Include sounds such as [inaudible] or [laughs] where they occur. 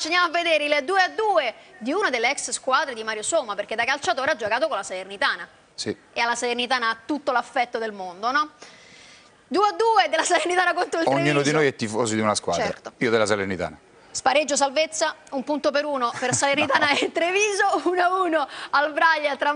ci andiamo a vedere il 2-2 di una delle ex squadre di Mario Somma, perché da calciatore ha giocato con la Salernitana. Sì. E alla Salernitana ha tutto l'affetto del mondo, no? 2-2 della Salernitana contro il Ognuno Treviso. di noi è tifoso di una squadra. Certo. Io della Salernitana. Spareggio salvezza, un punto per uno per [laughs] Salernitana e Treviso, 1-1 al Braglia tra